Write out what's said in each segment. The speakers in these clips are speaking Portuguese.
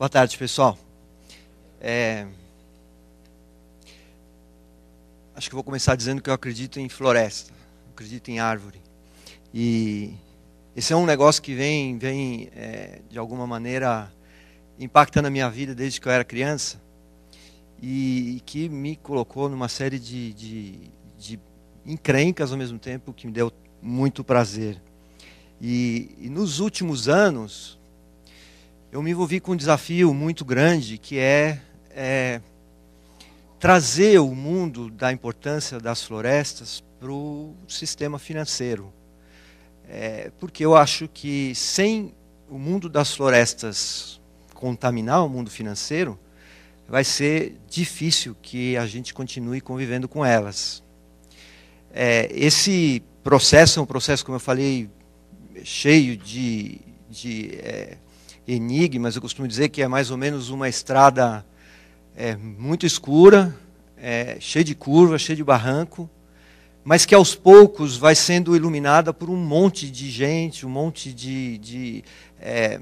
Boa tarde, pessoal. É... Acho que vou começar dizendo que eu acredito em floresta, acredito em árvore. E esse é um negócio que vem, vem é, de alguma maneira, impactando a minha vida desde que eu era criança e, que me colocou numa série de, de, de, encrencas ao mesmo tempo, que me deu muito prazer. E, e nos últimos anos, eu me envolvi com um desafio muito grande que é, é trazer o mundo da importância das florestas para o sistema financeiro. É, porque eu acho que sem o mundo das florestas contaminar o mundo financeiro, vai ser difícil que a gente continue convivendo com elas. É, esse processo é um processo, como eu falei, cheio de, de é, enigmas. Eu costumo dizer que é mais ou menos uma estrada é, muito escura, é, cheia de curvas, cheia de barranco, mas que aos poucos vai sendo iluminada por um monte de gente, um monte de, de é,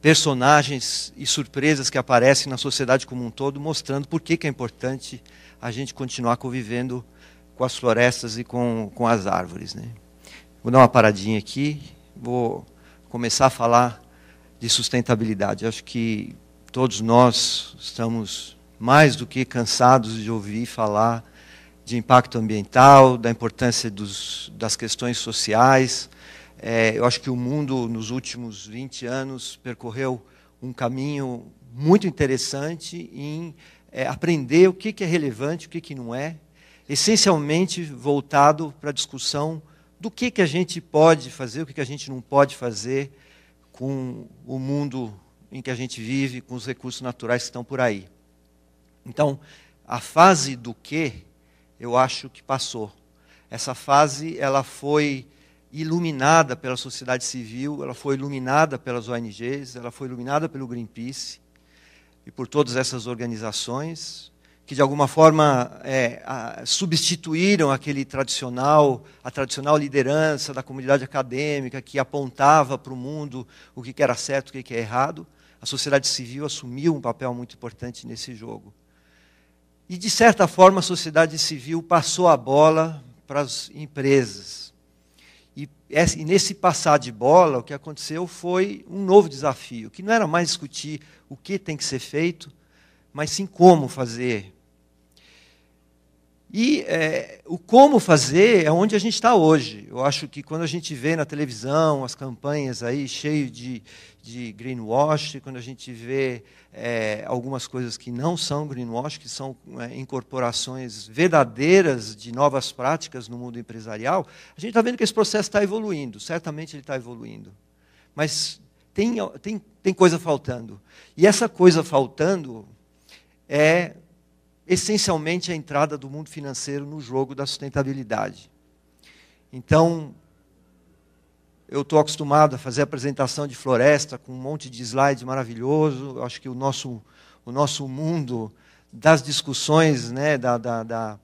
personagens e surpresas que aparecem na sociedade como um todo, mostrando por que, que é importante a gente continuar convivendo com as florestas e com, com as árvores. Né? Vou dar uma paradinha aqui, vou começar a falar de sustentabilidade. Acho que todos nós estamos mais do que cansados de ouvir falar de impacto ambiental, da importância dos, das questões sociais. É, eu acho que o mundo, nos últimos 20 anos, percorreu um caminho muito interessante em é, aprender o que, que é relevante, o que, que não é, essencialmente voltado para a discussão do que, que a gente pode fazer, o que, que a gente não pode fazer com o mundo em que a gente vive, com os recursos naturais que estão por aí. Então, a fase do que, eu acho que passou. Essa fase, ela foi iluminada pela sociedade civil, ela foi iluminada pelas ONGs, ela foi iluminada pelo Greenpeace e por todas essas organizações que de alguma forma é, a, substituíram aquele tradicional, a tradicional liderança da comunidade acadêmica que apontava para o mundo o que era certo, o que é errado. A sociedade civil assumiu um papel muito importante nesse jogo. E, de certa forma, a sociedade civil passou a bola para as empresas. E, e nesse passar de bola, o que aconteceu foi um novo desafio, que não era mais discutir o que tem que ser feito, mas sim como fazer, e é, o como fazer é onde a gente está hoje. Eu acho que quando a gente vê na televisão as campanhas aí cheias de, de greenwash, quando a gente vê é, algumas coisas que não são greenwash, que são é, incorporações verdadeiras de novas práticas no mundo empresarial, a gente está vendo que esse processo está evoluindo. Certamente ele está evoluindo. Mas tem, tem, tem coisa faltando. E essa coisa faltando é essencialmente a entrada do mundo financeiro no jogo da sustentabilidade. Então, eu estou acostumado a fazer apresentação de floresta com um monte de slide maravilhoso. Acho que o nosso, o nosso mundo das discussões né, da, da, da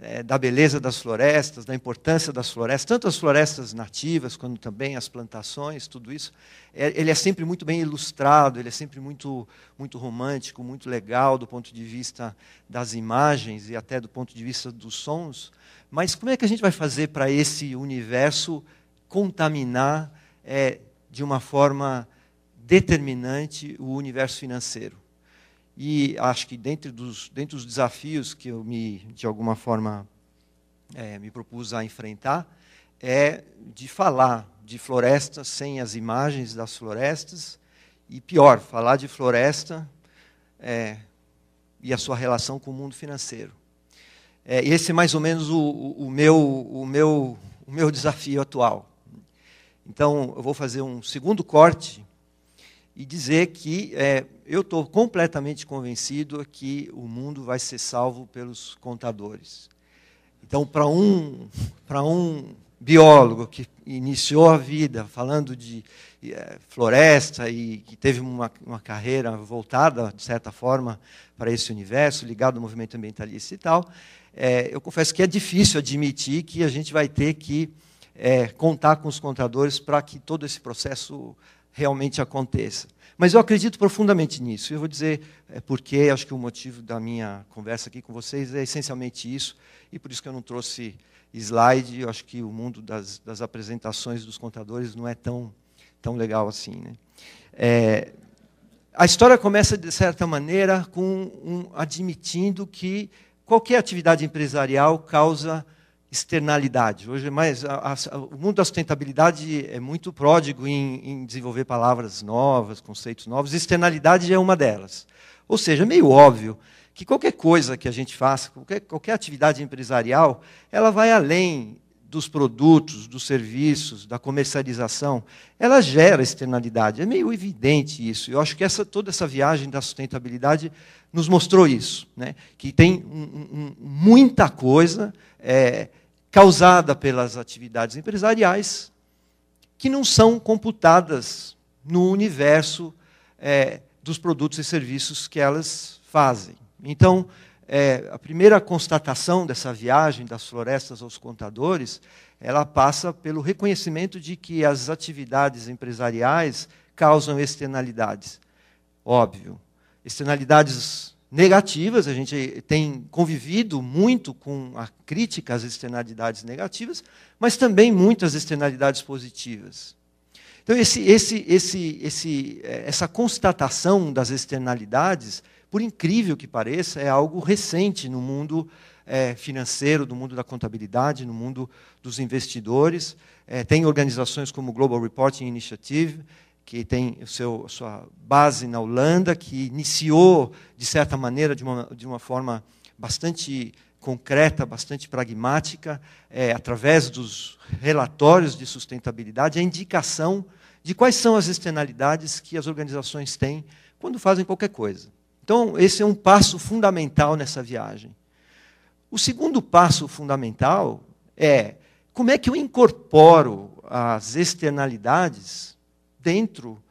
é, da beleza das florestas, da importância das florestas, tanto as florestas nativas quanto também as plantações, tudo isso, é, ele é sempre muito bem ilustrado, ele é sempre muito, muito romântico, muito legal do ponto de vista das imagens e até do ponto de vista dos sons. Mas como é que a gente vai fazer para esse universo contaminar é, de uma forma determinante o universo financeiro? E acho que dentro dos, dentro dos desafios que eu me, de alguma forma, é, me propus a enfrentar, é de falar de floresta sem as imagens das florestas, e pior, falar de floresta é, e a sua relação com o mundo financeiro. É, esse é mais ou menos o, o, o, meu, o, meu, o meu desafio atual. Então, eu vou fazer um segundo corte e dizer que é, eu estou completamente convencido que o mundo vai ser salvo pelos contadores. Então, para um, para um biólogo que iniciou a vida falando de é, floresta e que teve uma, uma carreira voltada, de certa forma, para esse universo, ligado ao movimento ambientalista e tal, é, eu confesso que é difícil admitir que a gente vai ter que é, contar com os contadores para que todo esse processo realmente aconteça. Mas eu acredito profundamente nisso. Eu vou dizer é, porque acho que o motivo da minha conversa aqui com vocês é essencialmente isso, e por isso que eu não trouxe slide. Eu acho que o mundo das, das apresentações dos contadores não é tão, tão legal assim. Né? É, a história começa, de certa maneira, com um, admitindo que qualquer atividade empresarial causa externalidade. Hoje, mais a, a, o mundo da sustentabilidade é muito pródigo em, em, desenvolver palavras novas, conceitos novos. Externalidade é uma delas. Ou seja, é meio óbvio que qualquer coisa que a gente faça, qualquer, qualquer atividade empresarial, ela vai além dos produtos, dos serviços, da comercialização, ela gera externalidade. É meio evidente isso. Eu acho que essa, toda essa viagem da sustentabilidade nos mostrou isso, né? que tem um, um, muita coisa é, causada pelas atividades empresariais que não são computadas no universo é, dos produtos e serviços que elas fazem. Então, é, a primeira constatação dessa viagem das florestas aos contadores, ela passa pelo reconhecimento de que as atividades empresariais causam externalidades. Óbvio, externalidades negativas, a gente tem convivido muito com a crítica às externalidades negativas, mas também muitas externalidades positivas. Então, esse, esse, esse, esse, é, essa constatação das externalidades, por incrível que pareça, é algo recente no mundo é, financeiro, no mundo da contabilidade, no mundo dos investidores. É, tem organizações como Global Reporting Initiative, que tem o seu, sua base na Holanda, que iniciou, de certa maneira, de uma, de uma forma bastante concreta, bastante pragmática, é, através dos relatórios de sustentabilidade, a indicação de quais são as externalidades que as organizações têm quando fazem qualquer coisa. Então, esse é um passo fundamental nessa viagem. O segundo passo fundamental é como é que eu incorporo as externalidades dentro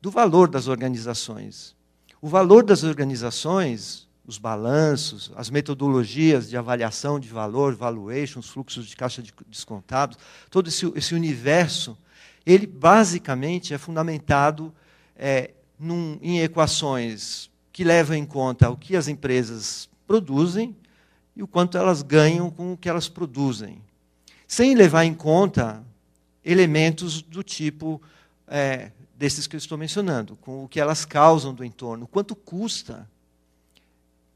do valor das organizações. O valor das organizações, os balanços, as metodologias de avaliação de valor, valuation, os fluxos de caixa de descontados, todo esse, esse universo, ele basicamente é fundamentado é, num, em equações que levam em conta o que as empresas produzem e o quanto elas ganham com o que elas produzem, sem levar em conta elementos do tipo é, desses que eu estou mencionando, com o que elas causam do entorno, quanto custa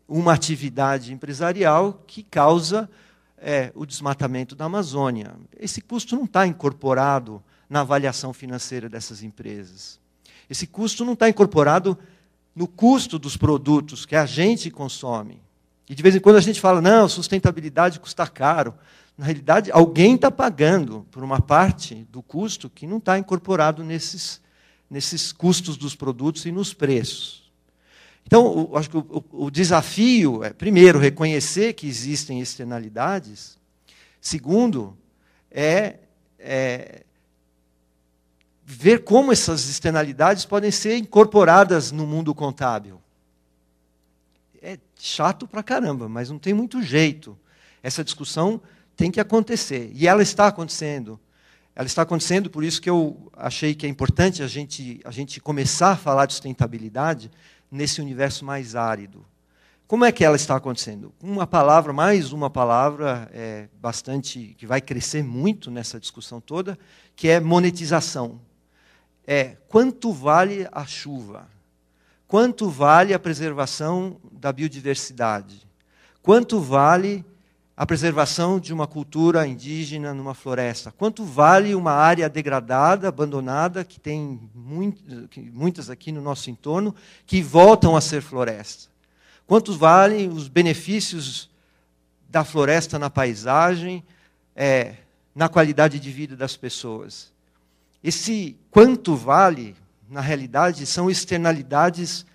uma atividade empresarial que causa é, o desmatamento da Amazônia. Esse custo não está incorporado na avaliação financeira dessas empresas. Esse custo não está incorporado no custo dos produtos que a gente consome. E de vez em quando a gente fala, não, sustentabilidade custa caro. Na realidade, alguém está pagando por uma parte do custo que não está incorporado nesses, nesses custos dos produtos e nos preços. Então, acho que o, o, desafio é, primeiro, reconhecer que existem externalidades. Segundo, é, é ver como essas externalidades podem ser incorporadas no mundo contábil. É chato pra caramba, mas não tem muito jeito. Essa discussão tem que acontecer. E ela está acontecendo. Ela está acontecendo, por isso que eu achei que é importante a gente, a gente começar a falar de sustentabilidade nesse universo mais árido. Como é que ela está acontecendo? Uma palavra, mais uma palavra, é, bastante que vai crescer muito nessa discussão toda, que é monetização. É quanto vale a chuva? Quanto vale a preservação da biodiversidade? Quanto vale a preservação de uma cultura indígena numa floresta? Quanto vale uma área degradada, abandonada, que tem muito, muitas aqui no nosso entorno, que voltam a ser floresta? Quanto valem os benefícios da floresta na paisagem, é, na qualidade de vida das pessoas? Esse quanto vale, na realidade, são externalidades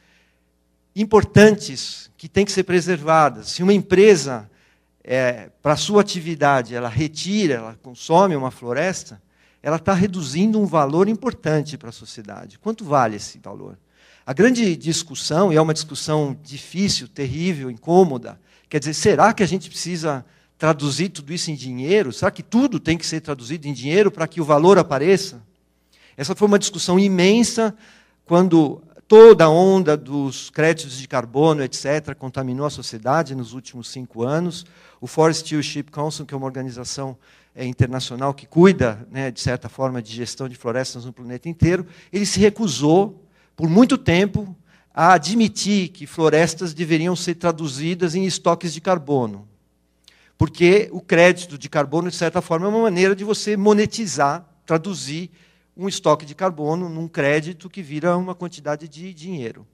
importantes que têm que ser preservadas. Se uma empresa é, para a sua atividade, ela retira, ela consome uma floresta, ela está reduzindo um valor importante para a sociedade. Quanto vale esse valor? A grande discussão, e é uma discussão difícil, terrível, incômoda, quer dizer, será que a gente precisa traduzir tudo isso em dinheiro? Será que tudo tem que ser traduzido em dinheiro para que o valor apareça? Essa foi uma discussão imensa quando toda a onda dos créditos de carbono, etc., contaminou a sociedade nos últimos cinco anos. O Forest Stewardship Council, que é uma organização é, internacional que cuida, né, de certa forma, de gestão de florestas no planeta inteiro, ele se recusou, por muito tempo, a admitir que florestas deveriam ser traduzidas em estoques de carbono. Porque o crédito de carbono, de certa forma, é uma maneira de você monetizar, traduzir um estoque de carbono num crédito que vira uma quantidade de dinheiro.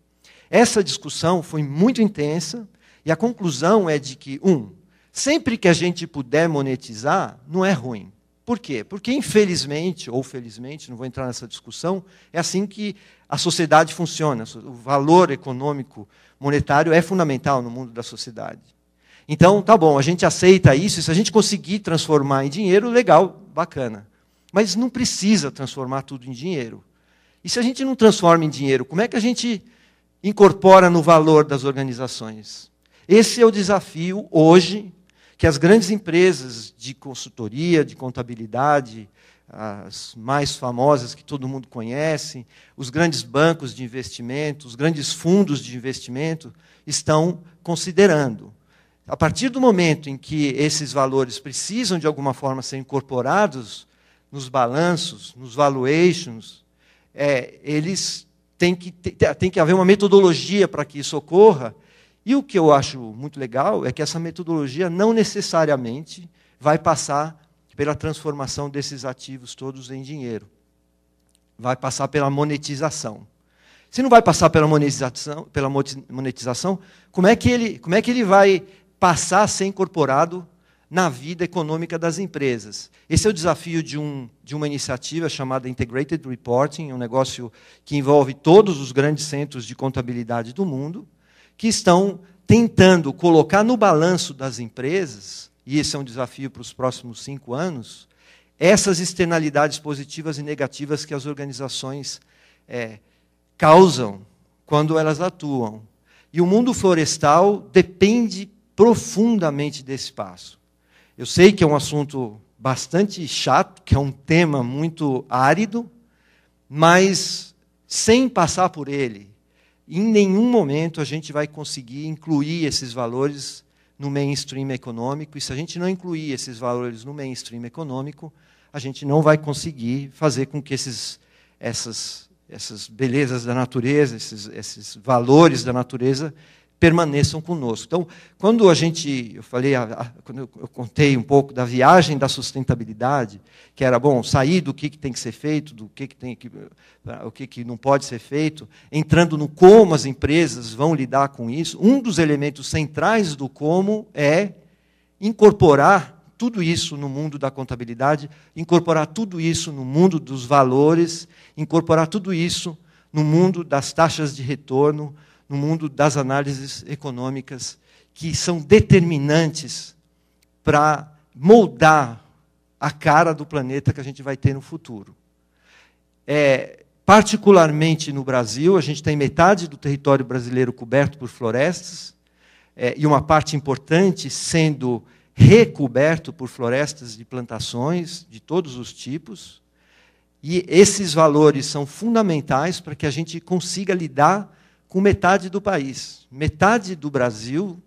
Essa discussão foi muito intensa e a conclusão é de que, um, sempre que a gente puder monetizar, não é ruim. Por quê? Porque, infelizmente, ou felizmente, não vou entrar nessa discussão, é assim que a sociedade funciona. O valor econômico monetário é fundamental no mundo da sociedade. Então, tá bom, a gente aceita isso, e se a gente conseguir transformar em dinheiro, legal, bacana. Mas não precisa transformar tudo em dinheiro. E se a gente não transforma em dinheiro, como é que a gente incorpora no valor das organizações? Esse é o desafio hoje que as grandes empresas de consultoria, de contabilidade, as mais famosas que todo mundo conhece, os grandes bancos de investimento, os grandes fundos de investimento estão considerando. A partir do momento em que esses valores precisam de alguma forma ser incorporados nos balanços, nos valuations, é, eles têm que, tem que haver uma metodologia para que isso ocorra. E o que eu acho muito legal é que essa metodologia não necessariamente vai passar pela transformação desses ativos todos em dinheiro. Vai passar pela monetização. Se não vai passar pela monetização, pela monetização como, é que ele, como é que ele vai passar a ser incorporado na vida econômica das empresas. Esse é o desafio de, um, de uma iniciativa chamada Integrated Reporting, um negócio que envolve todos os grandes centros de contabilidade do mundo, que estão tentando colocar no balanço das empresas, e esse é um desafio para os próximos cinco anos, essas externalidades positivas e negativas que as organizações é, causam quando elas atuam. E o mundo florestal depende profundamente desse passo. Eu sei que é um assunto bastante chato, que é um tema muito árido, mas sem passar por ele, em nenhum momento a gente vai conseguir incluir esses valores no mainstream econômico, e se a gente não incluir esses valores no mainstream econômico, a gente não vai conseguir fazer com que esses, essas, essas belezas da natureza, esses, esses valores da natureza permaneçam conosco. Então, quando a gente, eu falei, quando eu contei um pouco da viagem da sustentabilidade, que era bom sair do que, que tem que ser feito, do que, que tem que, o que, que não pode ser feito, entrando no como as empresas vão lidar com isso. Um dos elementos centrais do como é incorporar tudo isso no mundo da contabilidade, incorporar tudo isso no mundo dos valores, incorporar tudo isso no mundo das taxas de retorno, no mundo das análises econômicas que são determinantes para moldar a cara do planeta que a gente vai ter no futuro. É, particularmente no Brasil, a gente tem metade do território brasileiro coberto por florestas, é, e uma parte importante sendo recoberto por florestas de plantações de todos os tipos. E esses valores são fundamentais para que a gente consiga lidar com metade do país. Metade do Brasil,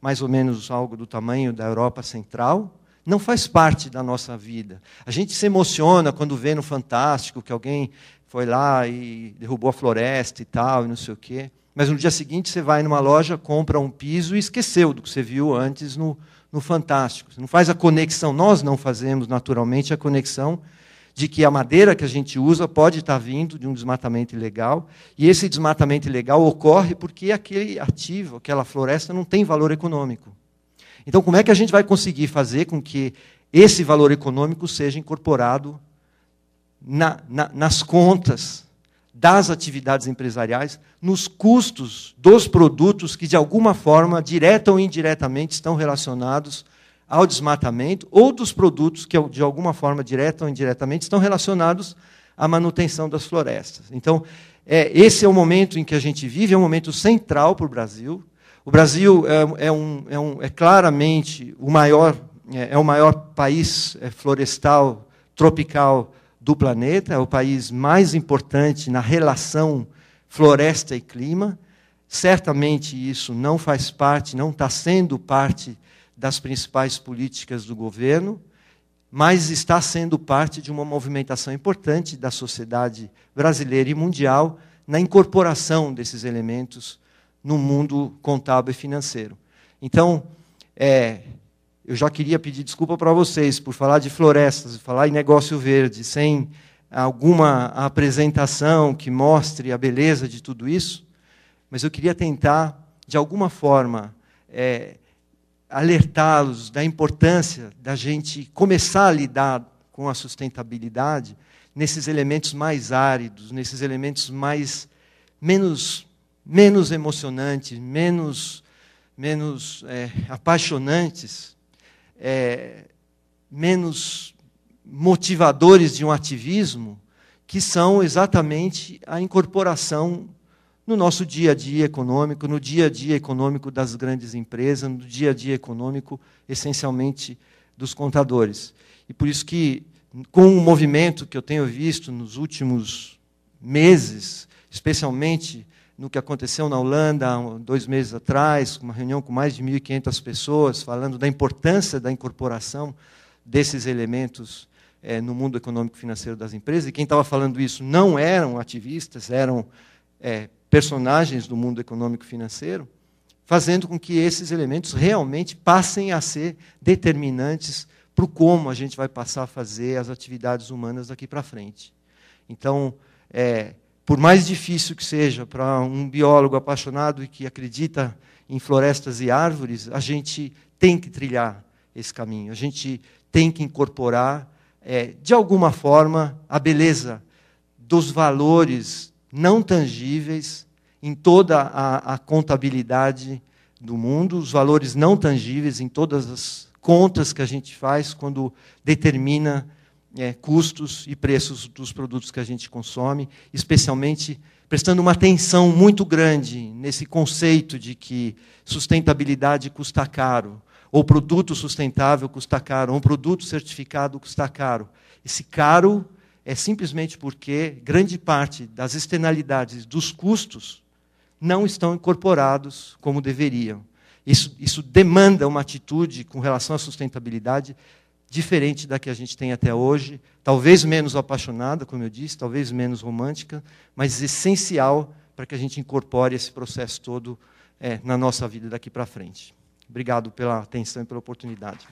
mais ou menos algo do tamanho da Europa Central, não faz parte da nossa vida. A gente se emociona quando vê no Fantástico que alguém foi lá e derrubou a floresta e tal, e não sei o quê. Mas no dia seguinte você vai numa loja, compra um piso e esqueceu do que você viu antes no, no Fantástico. Você não faz a conexão, nós não fazemos naturalmente a conexão de que a madeira que a gente usa pode estar vindo de um desmatamento ilegal, e esse desmatamento ilegal ocorre porque aquele ativo, aquela floresta, não tem valor econômico. Então, como é que a gente vai conseguir fazer com que esse valor econômico seja incorporado na, na, nas contas das atividades empresariais, nos custos dos produtos que, de alguma forma, direta ou indiretamente, estão relacionados ao desmatamento ou dos produtos que, de alguma forma, direta ou indiretamente, estão relacionados à manutenção das florestas. Então, é, esse é o momento em que a gente vive, é um momento central para o Brasil. O Brasil é, é, um, é, um, é claramente o maior, é, é o maior país é, florestal tropical do do planeta, é o país mais importante na relação floresta e clima. Certamente isso não faz parte, não está sendo parte das principais políticas do governo, mas está sendo parte de uma movimentação importante da sociedade brasileira e mundial na incorporação desses elementos no mundo contábil e financeiro. Então, é, eu já queria pedir desculpa para vocês por falar de florestas, falar em negócio verde, sem alguma apresentação que mostre a beleza de tudo isso, mas eu queria tentar, de alguma forma, é, alertá-los da importância da gente começar a lidar com a sustentabilidade nesses elementos mais áridos, nesses elementos mais menos menos emocionantes, menos menos é, apaixonantes, é, menos motivadores de um ativismo, que são exatamente a incorporação no nosso dia a dia econômico, no dia a dia econômico das grandes empresas, no dia a dia econômico, essencialmente, dos contadores. E por isso que, com o movimento que eu tenho visto nos últimos meses, especialmente no que aconteceu na Holanda dois meses atrás, uma reunião com mais de 1.500 pessoas, falando da importância da incorporação desses elementos é, no mundo econômico financeiro das empresas. E quem estava falando isso não eram ativistas, eram é, personagens do mundo econômico financeiro, fazendo com que esses elementos realmente passem a ser determinantes para o como a gente vai passar a fazer as atividades humanas daqui para frente. Então, é, por mais difícil que seja para um biólogo apaixonado e que acredita em florestas e árvores, a gente tem que trilhar esse caminho, a gente tem que incorporar, é, de alguma forma, a beleza dos valores não tangíveis em toda a, a, contabilidade do mundo, os valores não tangíveis em todas as contas que a gente faz quando determina é, custos e preços dos produtos que a gente consome, especialmente prestando uma atenção muito grande nesse conceito de que sustentabilidade custa caro, ou produto sustentável custa caro, ou um produto certificado custa caro. Esse caro é simplesmente porque grande parte das externalidades dos custos não estão incorporados como deveriam. Isso, isso demanda uma atitude com relação à sustentabilidade diferente da que a gente tem até hoje, talvez menos apaixonada, como eu disse, talvez menos romântica, mas essencial para que a gente incorpore esse processo todo é, na nossa vida daqui para frente. Obrigado pela atenção e pela oportunidade.